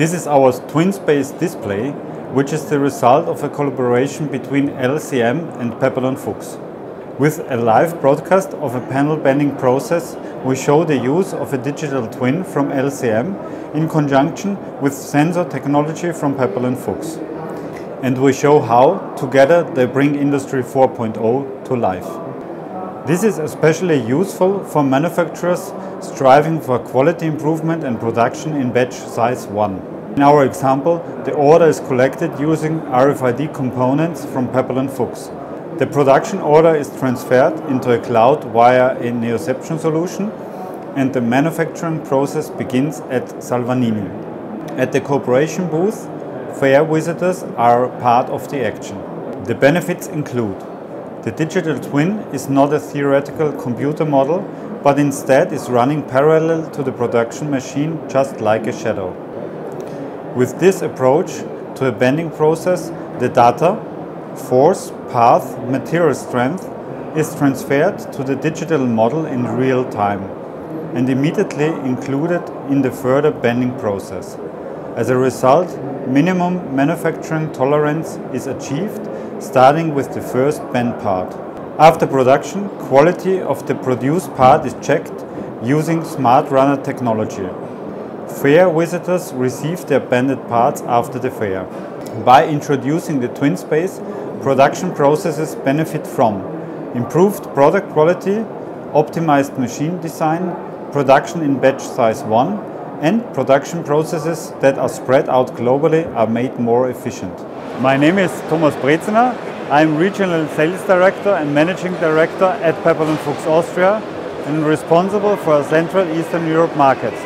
This is our twin space display, which is the result of a collaboration between LCM and Pepperl & Fuchs. With a live broadcast of a panel bending process, we show the use of a digital twin from LCM in conjunction with sensor technology from Pepperl & Fuchs. And we show how, together, they bring Industry 4.0 to life. This is especially useful for manufacturers striving for quality improvement and production in batch size 1. In our example, the order is collected using RFID components from Pepperl & Fuchs. The production order is transferred into a cloud via a Neoception solution and the manufacturing process begins at Salvagnini. At the cooperation booth, fair visitors are part of the action. The benefits include the digital twin is not a theoretical computer model, but instead is running parallel to the production machine just like a shadow. With this approach to a bending process, the data force, path, material strength is transferred to the digital model in real time and immediately included in the further bending process. As a result, minimum manufacturing tolerance is achieved starting with the first bend part. After production, quality of the produced part is checked using Smart Runner technology. Fair visitors receive their banded parts after the fair. By introducing the twin space, production processes benefit from improved product quality, optimized machine design, production in batch size 1, and production processes that are spread out globally are made more efficient. My name is Thomas Brezina. I'm Regional Sales Director and Managing Director at Pepperl & Fuchs Austria and responsible for Central Eastern Europe markets.